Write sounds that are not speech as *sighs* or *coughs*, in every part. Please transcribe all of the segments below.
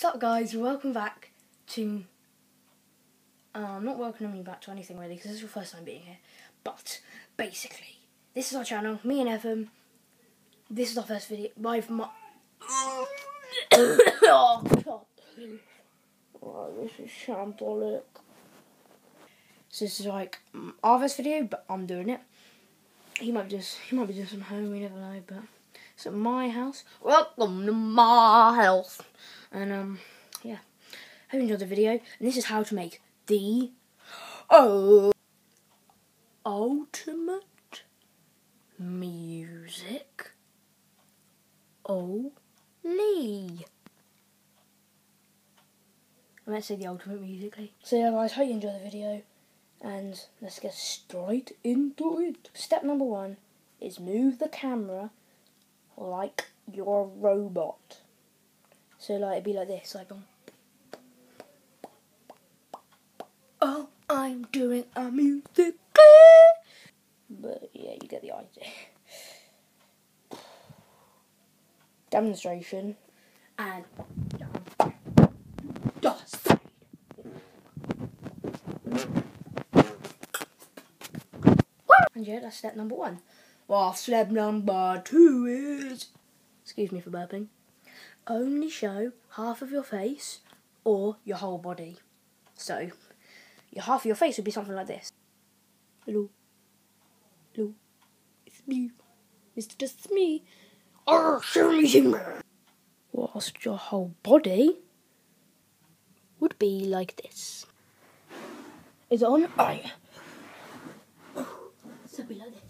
Sup guys, welcome back to... Um, not welcoming me back to anything really, because this is your first time being here. But, basically, this is our channel, me and Evan. This is our first video. My... my *coughs* oh, God. oh, this is shambolic. So this is like our first video, but I'm doing it. He might be just he might be doing some home, we never know, but it's at my house. Welcome to my house. And um yeah. Hope you enjoyed the video. And this is how to make the oh ultimate music Lee. I meant to say the ultimate musical.ly. So yeah guys, hope you enjoyed the video and let's get straight into it. Step number one is move the camera like you're a robot. So like it'd be like this, like um, Oh, I'm doing a music. But yeah, you get the idea. Demonstration and dust. And yeah, that's step number one. Well, step number two is, excuse me for burping, only show half of your face or your whole body. So, your half of your face would be something like this. Hello. Hello. It's me. It's just me. Oh. Whilst your whole body would be like this. Is it on? Oh, like this.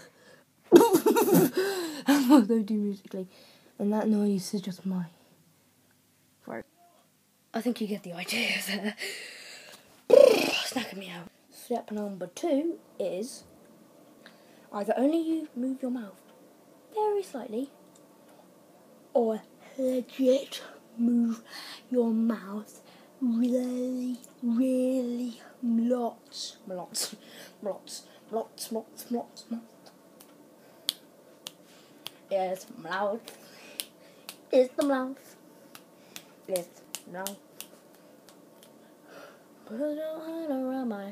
*laughs* they do musical.ly. And that noise is just my fart. I think you get the idea there. *laughs* Snacking me out. Step number two is either only you move your mouth very slightly or legit move your mouth really, really lots, lots, lots, lots, lots, lots, lots. Yes, mouth. It's the mouth. It's mouth. Put your hand around my.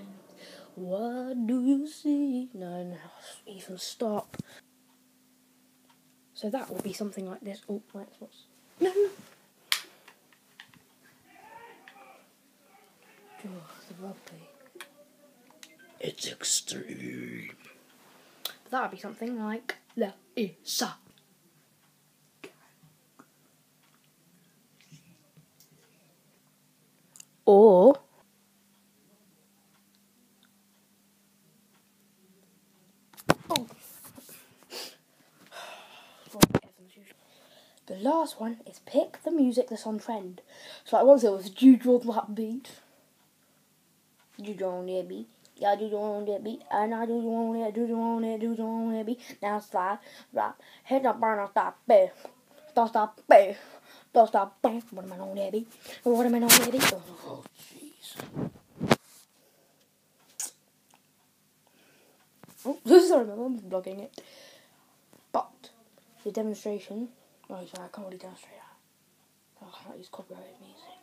What do you see? No, no, even stop. So that will be something like this. Oh, wait, what's. No, no. Oh, the rugby. It's extreme. But that would be something like La Isa. Or oh. The last one is pick the music that's on trend. So like was it? Was do draw that beat? You draw that beat. Yeah, Juju on that beat? And I do you on that, do you on Juju on that beat? Now slide, right, head up, burn, stop, bear. Stop, stop, bear. Stop, stop, bear. What am I on that beat? What am I on that beat? Oh, jeez. Oh, *laughs* sorry, mum's blocking it. But, the demonstration, oh, sorry, I can't really demonstrate that. Oh, I can't use copyrighted music.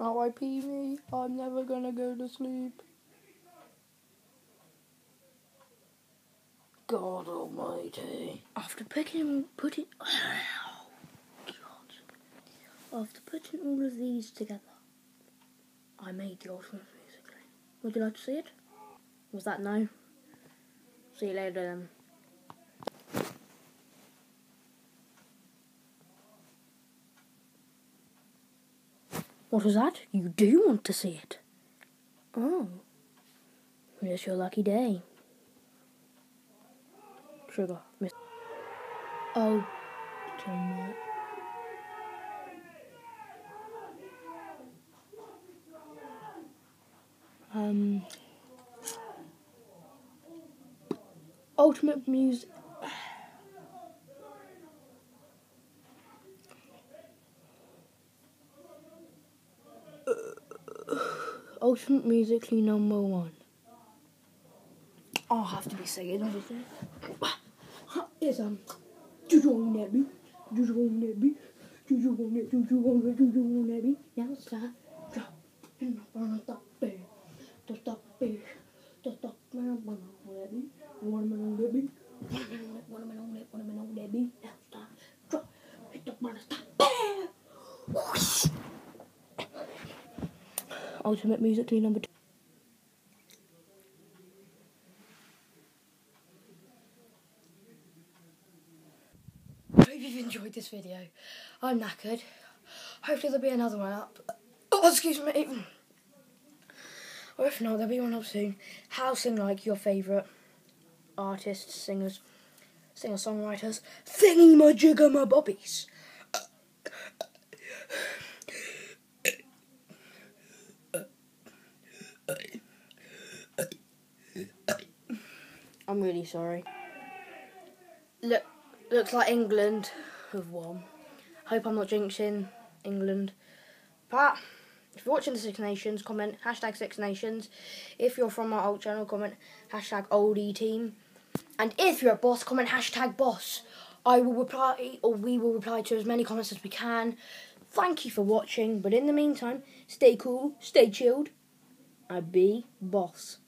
R.I.P. me. I'm never gonna go to sleep. God Almighty. After putting putting oh, *laughs* God. After putting all of these together, I made the ultimate musical.ly. Would you like to see it? Was that no? See you later then. What was that? You do want to see it? Oh. It's your lucky day. trigger. Miss. Oh, ultimate. Um. Ultimate music. *sighs* Ultimate musical.ly number one. I'll have to be singing, obviously. *sighs* Is um, do you want that? Do you want that? Do you want it? Do you want it? Do you want that? Now stop, drop, and I'm gonna stop it. To stop it. To stop it. I'm gonna that beat. One minute on that beat. One minute on that. One minute on that. One minute on that beat. Now stop, drop, hit the button, stop. Bam! Whoosh. Ultimate musical.ly number two. Hope you've enjoyed this video. I'm knackered. Hopefully there'll be another one up. Oh, excuse me. Or if not, there'll be one up soon. How sing like your favourite artists, singers, singer songwriters, thingy my jigger my bobbies. I'm really sorry. Look, looks like England have won. Hope I'm not jinxing England. But if you're watching the Six Nations, comment hashtag Six Nations. If you're from our old channel, comment hashtag oldie team. And if you're a boss, comment hashtag boss. I will reply, or we will reply to as many comments as we can. Thank you for watching, but in the meantime, stay cool, stay chilled, and be boss.